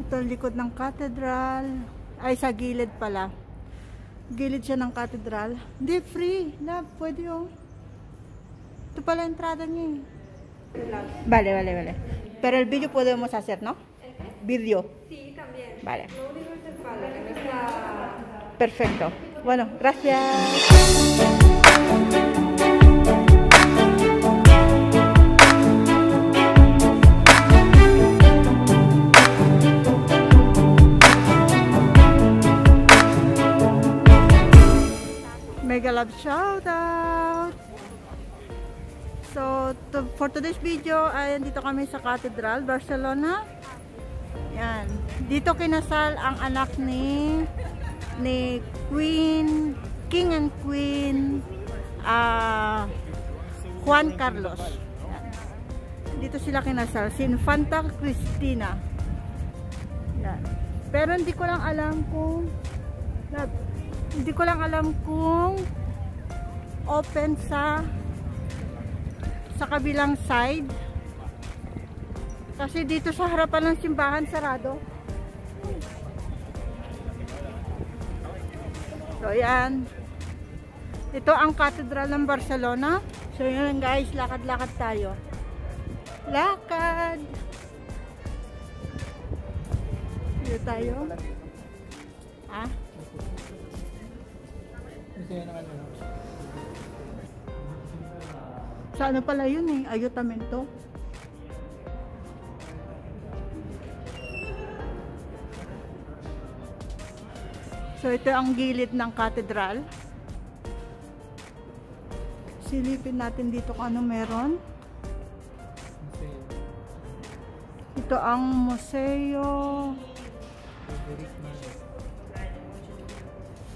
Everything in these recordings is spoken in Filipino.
Ito ang likod ng cathedral. Ay, sa gilid pala. Gilid siya ng cathedral. Hindi, free. Love, pwede yung. Ito pala entrada niya eh. Vale, vale, vale. Pero el video podemos hacer, ¿no? Video. Sí, también. Vale. Perfecto. Bueno, gracias. Mega love shout out. So, to, for today's video, ay dito kami sa Cathedral, Barcelona. Yan. Dito kinasal ang anak ni ni Queen, King and Queen ah, Juan Carlos. Yan. Dito sila kinasal. Si Infanta Cristina. Yan. Pero hindi ko lang alam kung hindi ko lang alam kung open sa sa kabilang side. Kasi dito sa harapan ng simbahan sarado. So yan. Ito ang katedral ng Barcelona. So yun guys lakad-lakad tayo. Lakad! Dito tayo Sa ano pala yun eh, ayutamento. So ito ang gilid ng katedral. Silipin natin dito kung ano meron. Ito ang museo.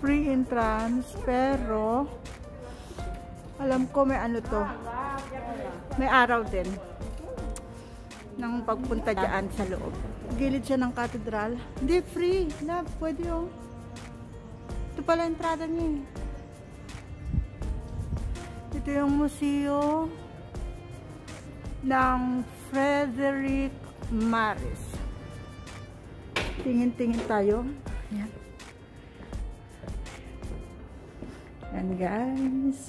Free entrance pero alam ko may ano to. May araw din. Nang pagpunta dyan sa loob. Gilid siya ng katedral. Hindi, free. Love, pwede yung. Ito pala entrada niya eh. Ito yung museo ng Frederick Maris. Tingin-tingin tayo. Yan. Yan guys.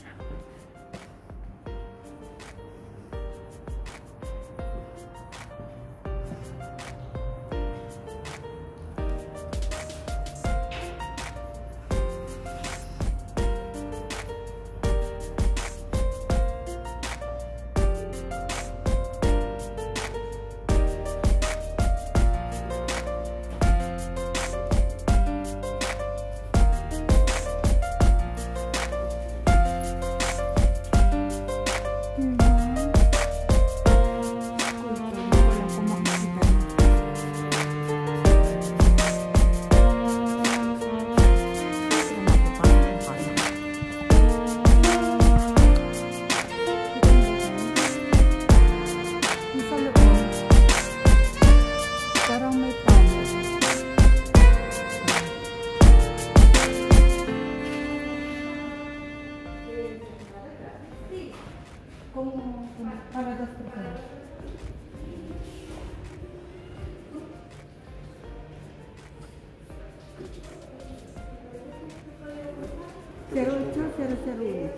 hacer uno.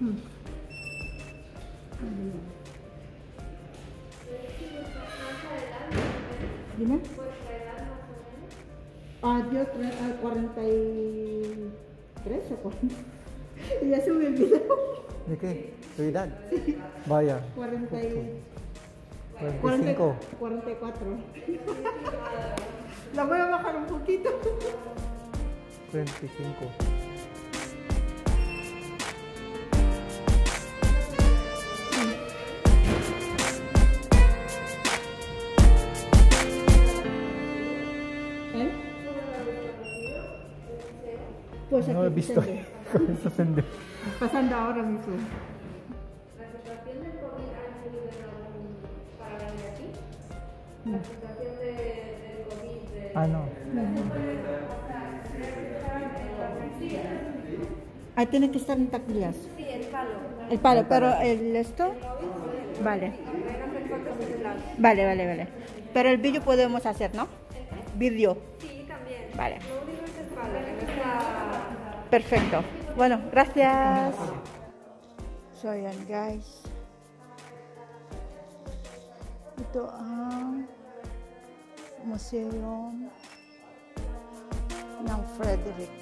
Hmm. ¿Dime? Ah, yo ah, a 43 o 40. ya se me olvidó. ¿De qué? ¿De edad? Sí. Vaya. 43. 45. 44. La voy a bajar un poquito. 45. ¿Eh? Pues No he visto. Pasando ahora mismo. Ah, no. Ahí tiene que estar en taquillas. Sí, el palo. El palo, pero el esto. Vale. Vale, vale, vale. Pero el vídeo podemos hacer, ¿no? Vídeo. Sí, también. Vale. Lo único es el palo, que no está... Perfecto. Bueno, gracias. So, ayan guys. Ito ang museum ng Frederick.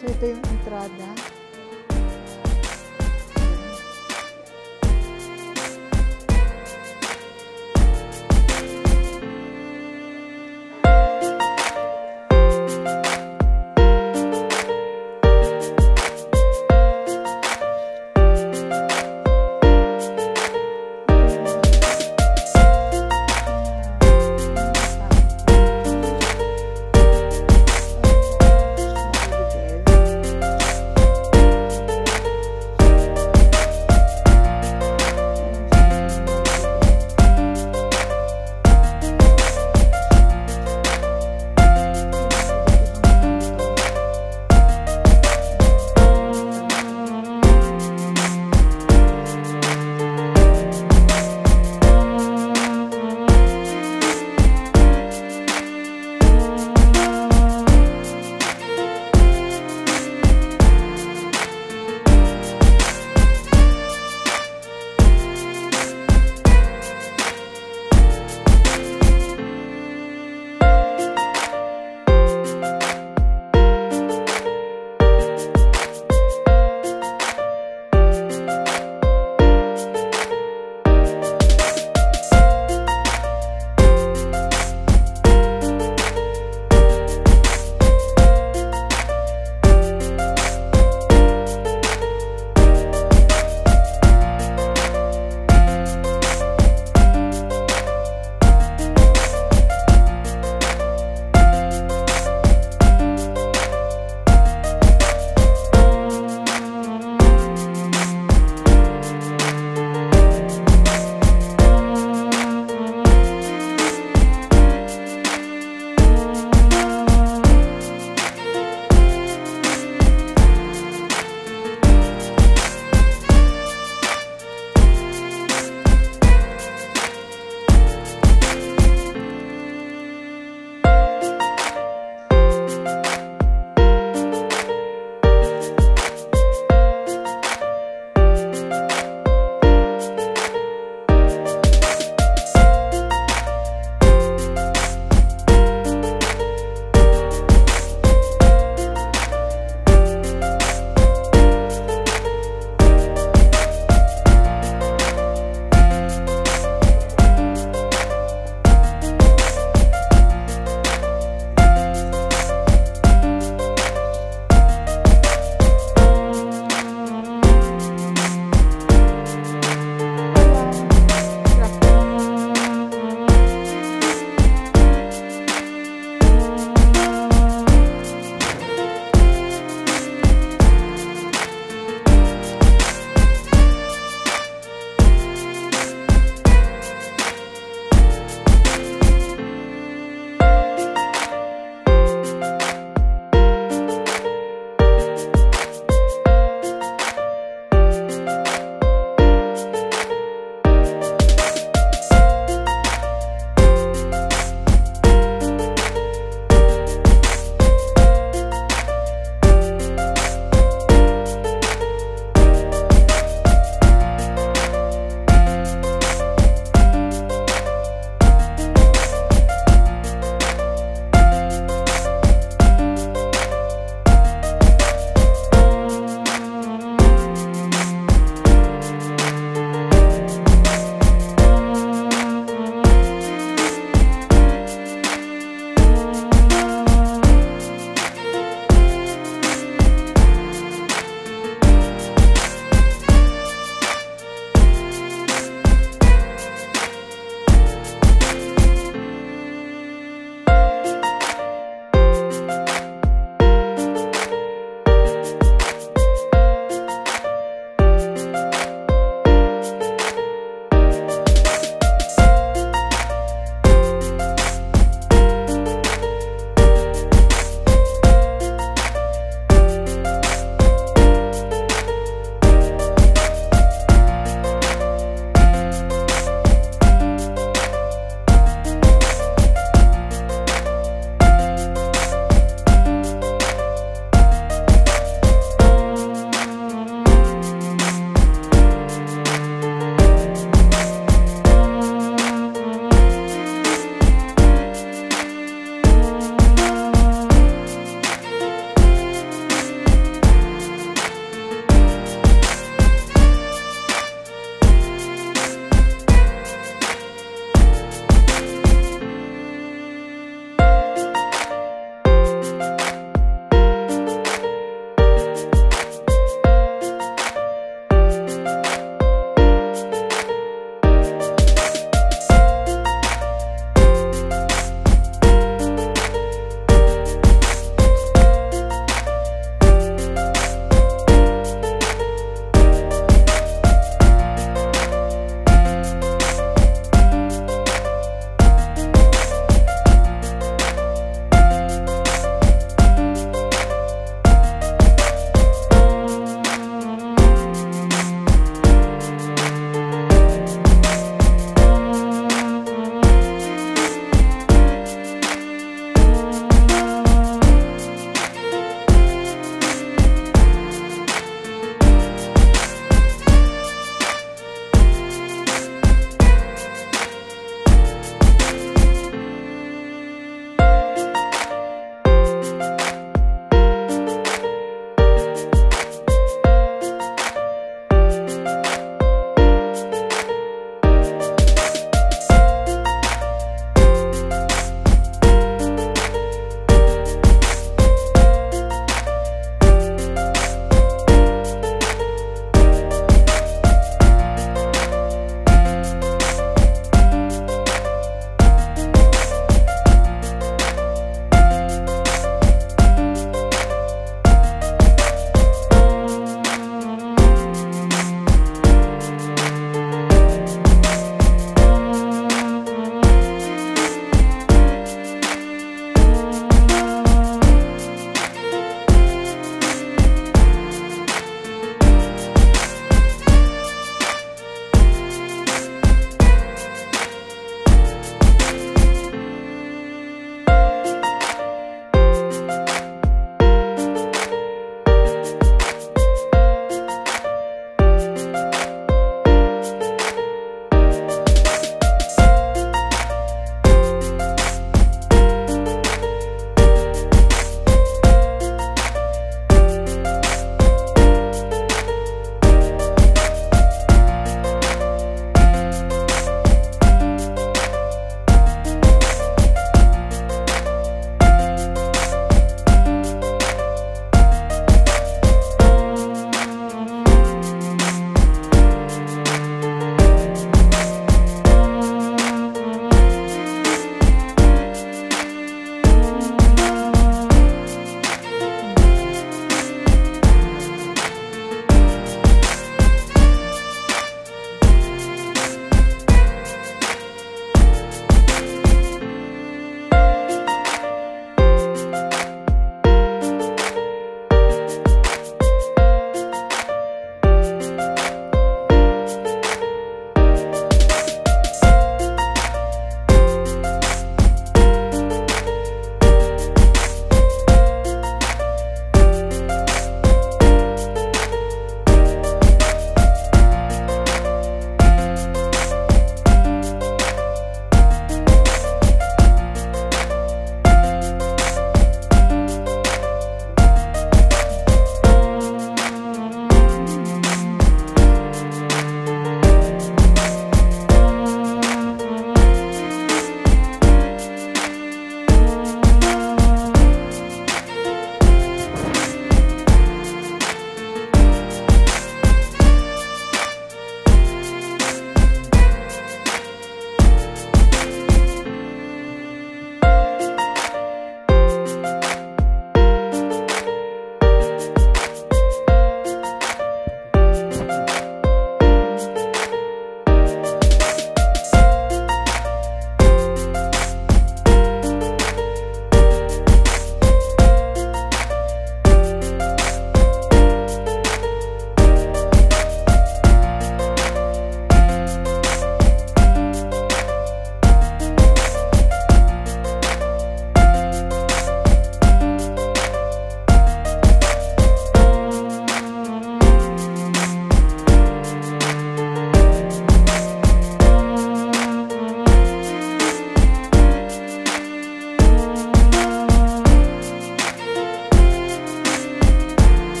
So, ito yung entrada.